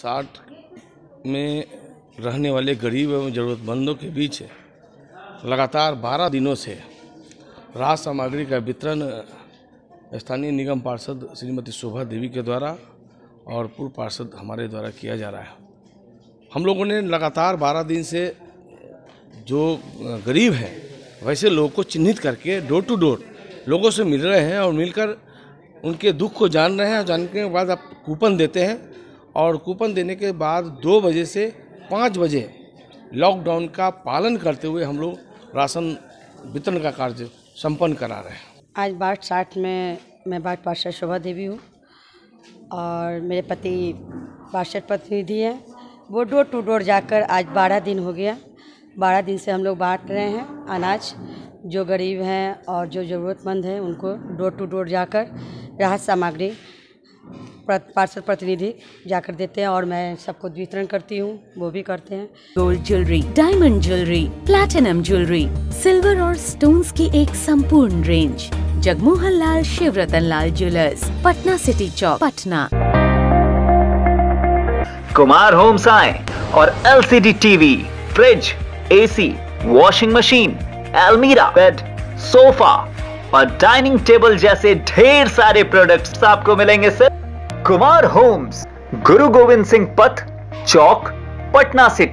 साठ में रहने वाले गरीब एवं ज़रूरतमंदों के बीच लगातार 12 दिनों से राहत सामग्री का वितरण स्थानीय निगम पार्षद श्रीमती शोभा देवी के द्वारा और पूर्व पार्षद हमारे द्वारा किया जा रहा है। हम लोगों ने लगातार 12 दिन से जो गरीब हैं, वैसे लोगों को चिन्हित करके डोर टू डोर लोगों से मिल रहे हैं और मिलकर उनके दुख को जान रहे हैं और जानने के बाद आप कूपन देते हैं। और कूपन देने के बाद दो बजे से पाँच बजे लॉकडाउन का पालन करते हुए हम लोग राशन वितरण का कार्य संपन्न करा रहे हैं। आज बाट साठ में मैं बाट पार्षद शोभा देवी हूँ और मेरे पति पार्षद प्रतिनिधि हैं। वो डोर टू डोर जाकर आज बारह दिन हो गया। बारह दिन से हम लोग बांट रहे हैं अनाज। जो गरीब हैं और जो ज़रूरतमंद हैं उनको डोर टू डोर जाकर राहत सामग्री पार्षद प्रतिनिधि जाकर देते हैं और मैं सबको वितरण करती हूँ वो भी करते हैं। Gold jewellery diamond jewellery platinum jewellery silver और स्टोन्स की एक संपूर्ण range Jagmohan Lal Shiv Ratan Lal jewellers Patna city चौक पटना। कुमार होम्स आए और LCD TV fridge AC washing machine almirah bed sofa और डाइनिंग टेबल जैसे ढेर सारे प्रोडक्ट्स आपको मिलेंगे सर कुमार होम्स गुरु गोविंद सिंह पथ चौक पटना सिटी।